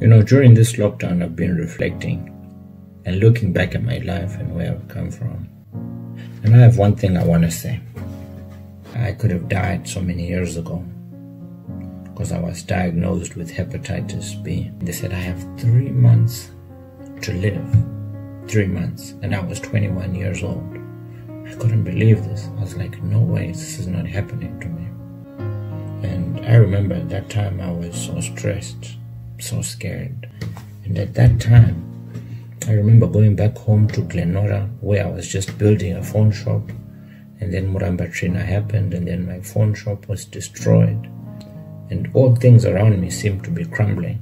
You know, during this lockdown, I've been reflecting and looking back at my life and where I've come from. And I have one thing I want to say. I could have died so many years ago because I was diagnosed with hepatitis B. They said I have three months to live. Three months. And I was 21 years old. I couldn't believe this. I was like, no way, this is not happening to me. And I remember at that time I was so stressed so scared. And at that time, I remember going back home to Glen Norah where I was just building a phone shop. And then Murambatsvina happened, and then my phone shop was destroyed. And all things around me seemed to be crumbling.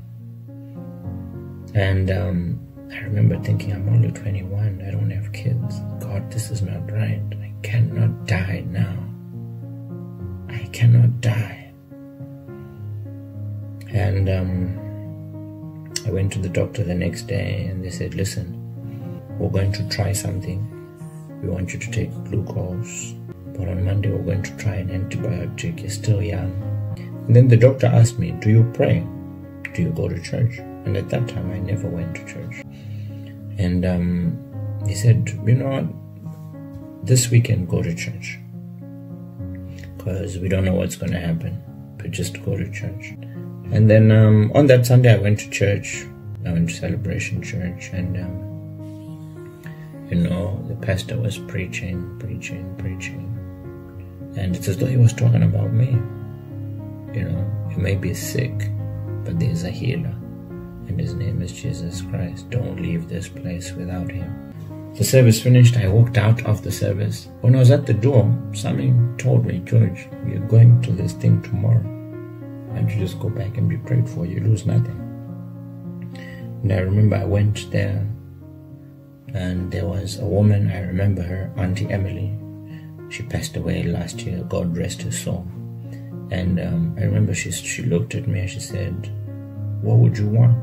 And um, I remember thinking, I'm only 21, I don't have kids. God, this is not right. I cannot die now. I cannot die. And um, I went to the doctor the next day and they said, listen, we're going to try something. We want you to take glucose. But on Monday, we're going to try an antibiotic. You're still young. And then the doctor asked me, Do you pray? Do you go to church? And at that time, I never went to church. And um, he said, You know what? This weekend, go to church. Because we don't know what's going to happen. But just go to church. And then um, on that Sunday, I went to church. I went to Celebration Church, and um, you know, the pastor was preaching, preaching, preaching, and it's as though he was talking about me. You know, you may be sick, but there's a healer, and his name is Jesus Christ. Don't leave this place without him. The service finished. I walked out of the service. When I was at the door, something told me, George, you're going to this thing tomorrow and you just go back and be prayed for, you lose nothing. And I remember I went there and there was a woman, I remember her, Auntie Emily. She passed away last year, God rest her soul. And um, I remember she, she looked at me and she said, What would you want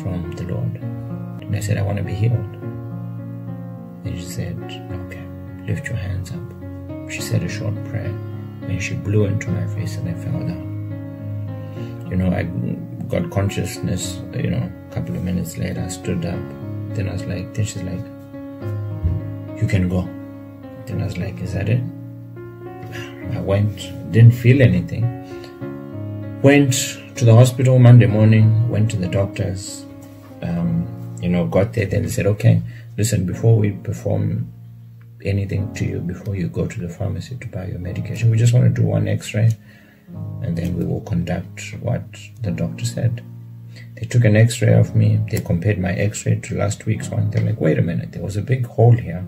from the Lord? And I said, I want to be healed. And she said, Okay, lift your hands up. She said a short prayer and she blew into my face and I fell down. You know, I got consciousness, you know, a couple of minutes later, I stood up. Then I was like, then she's like, you can go. Then I was like, is that it? I went, didn't feel anything. Went to the hospital Monday morning, went to the doctors, um, you know, got there. Then they said, okay, listen, before we perform anything to you before you go to the pharmacy to buy your medication. We just want to do one x ray and then we will conduct what the doctor said. They took an x ray of me, they compared my x ray to last week's one. They're like, wait a minute, there was a big hole here.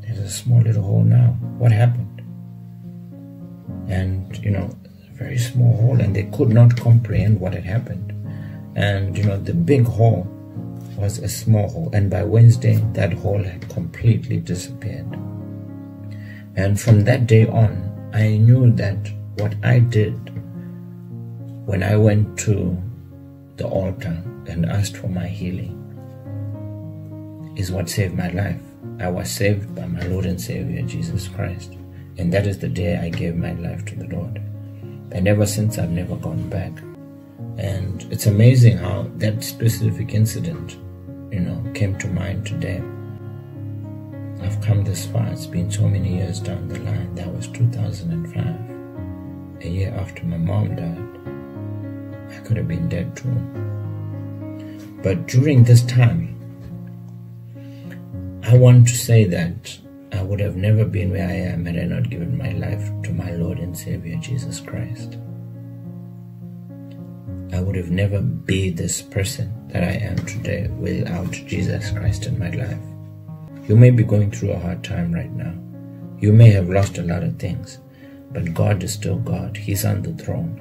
There's a small little hole now. What happened? And, you know, very small hole, and they could not comprehend what had happened. And, you know, the big hole was a small hole, and by Wednesday, that hole had completely disappeared. And from that day on, I knew that what I did when I went to the altar and asked for my healing is what saved my life. I was saved by my Lord and Savior Jesus Christ. And that is the day I gave my life to the Lord. And ever since, I've never gone back. And it's amazing how that specific incident you know, came to mind today. I've come this far. It's been so many years down the line. That was 2005, a year after my mom died. I could have been dead too. But during this time, I want to say that I would have never been where I am had I not given my life to my Lord and Savior Jesus Christ. Would have never be this person that I am today without Jesus Christ in my life. You may be going through a hard time right now. You may have lost a lot of things, but God is still God. He's on the throne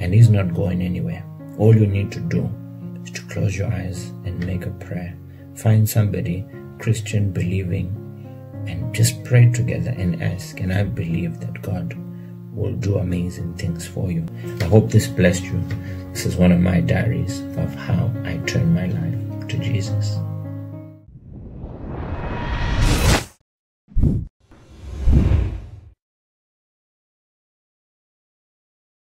and He's not going anywhere. All you need to do is to close your eyes and make a prayer. Find somebody, Christian, believing, and just pray together and ask. And I believe that God will do amazing things for you. I hope this blessed you. This is one of my diaries of how I turned my life to Jesus.